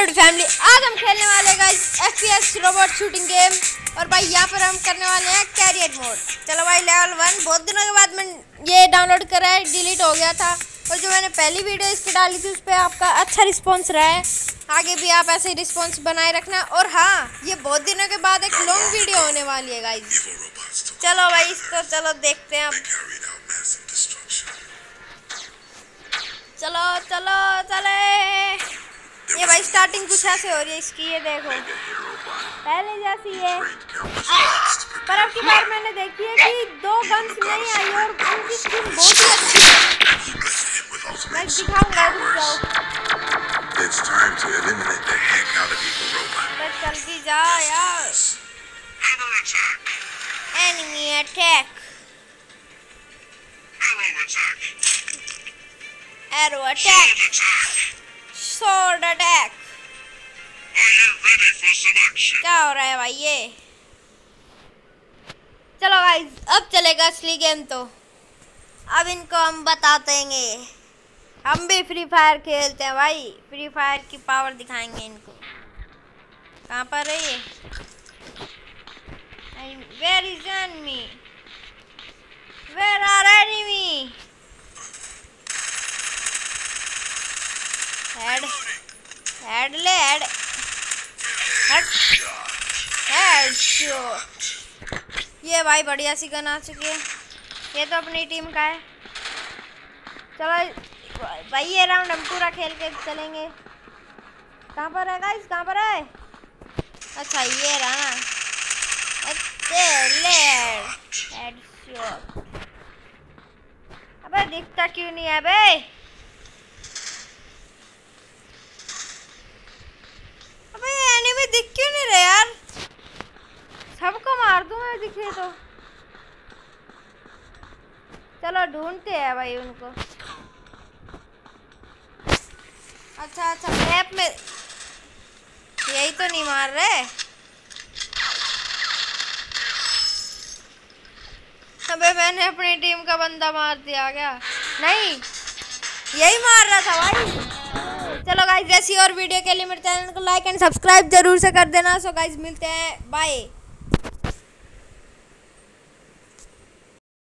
Hello family आज हम खेलने वाले guys FPS robot shooting game और भाई, यहाँ पर हम करने वाले हैं कैरियर मोड चलो भाई लेवल वन बहुत दिनों के बाद मैं ये डाउनलोड करा है डिलीट हो गया था। और जो मैंने पहली वीडियो इसकी डाली थी, उस पर आपका अच्छा रिस्पॉन्स रहा है। आगे भी आप ऐसे रिस्पॉन्स बनाए रखना। और हाँ ये बहुत दिनों के बाद एक लॉन्ग वीडियो होने वाली है गाइज़ चलो भाई, इसको चलो देखते हैं अब। चलो चलो, चले। स्टार्टिंग कुछ ऐसे हो रही है इसकी ये देखो पहले जैसी है पर अब की बार मैंने देखी है कि दो गन्स नहीं आई और उनकी स्किन बहुत ही अच्छी है मैं दिखाऊँगा रुक जाओ It's time to eliminate the heck out of evil robot. बस जल्दी जा यार Hammer attack! Enemy attack Arrow attack! Attack attack! क्या हो रहा है भाई, ये। चलो भाई अब चलेगा असली गेम तो। अब इनको हम बताते हैं। हम भी फ्री फायर खेलते हैं भाई। फ्री फायर की पावर दिखाएँगे इनको। कहाँ पर है ये? Where is enemy where are enemy head head ले हेड ये भाई बढ़िया सी गन आ चुकी है। ये तो अपनी टीम का है। चलो भाई ये राउंड हम पूरा खेल के चलेंगे। कहाँ पर है गाइस कहाँ पर है? अच्छा ये रहा अच्छे अबे दिखता क्यों नहीं है बे अबे एनिमी दिख क्यों नहीं रहे यार सबको मार दूँ तो। चलो ढूंढते हैं भाई उनको। अच्छा अच्छा मैप में यही तो नहीं मार रहे। अबे मैंने अपनी टीम का बंदा मार दिया क्या? नहीं, यही मार रहा था भाई। चलो गाइज़ ऐसी और वीडियो के लिए मेरे चैनल को लाइक एंड सब्सक्राइब ज़रूर से कर देना। सो गाइज़ मिलते हैं। बाय